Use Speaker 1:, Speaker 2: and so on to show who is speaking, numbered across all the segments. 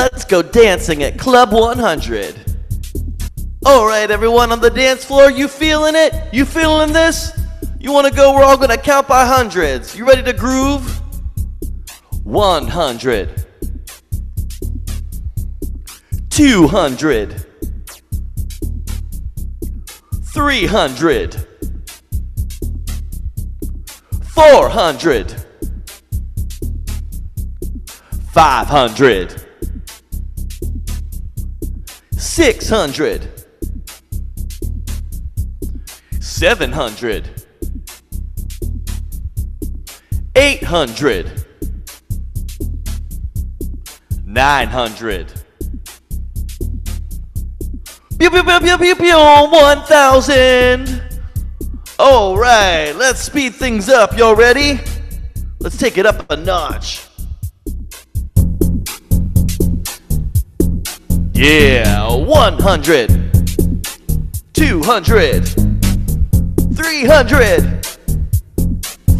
Speaker 1: Let's go dancing at Club 100. All right, everyone on the dance floor, you feeling it? You feeling this? You want to go? We're all going to count by hundreds. You ready to groove? 100. 200. 300. 400. 500. 600. 700. 800. 900. Pew pew pew pew pew pew 1000. All right, let's speed things up. Y'all ready? Let's take it up a notch. Yeah, 100, 200, 300,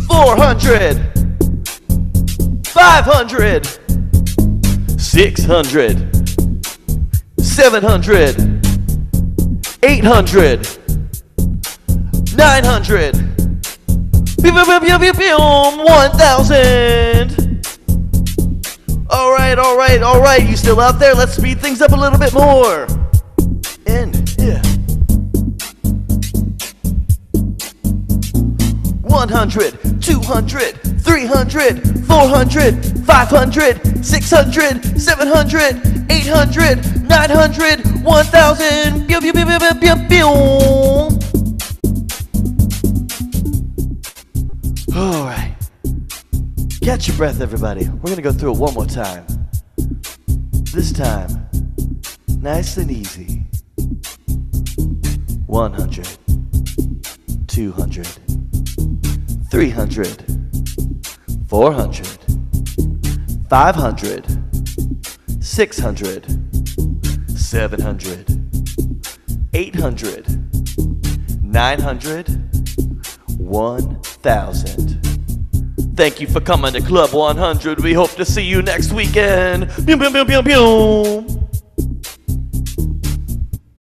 Speaker 1: 400, 500, 600, 700, 800, 900, pew, pew, pew, pew, pew, pew, 1000. All right, all right, all right. You still out there? Let's speed things up a little bit more. And yeah. 100, 200, 300, 400, 500, 600, 700, 800, 900, 1000. Pew, pew, pew, pew, pew, pew, pew. All right. Catch your breath, everybody. We're going to go through it one more time. This time, nice and easy. 100, 200, 300, 400, 500, 600, 700, 800, 900, 1000. Thank you for coming to Club 100. We hope to see you next weekend. Pew, pew, pew, pew, pew.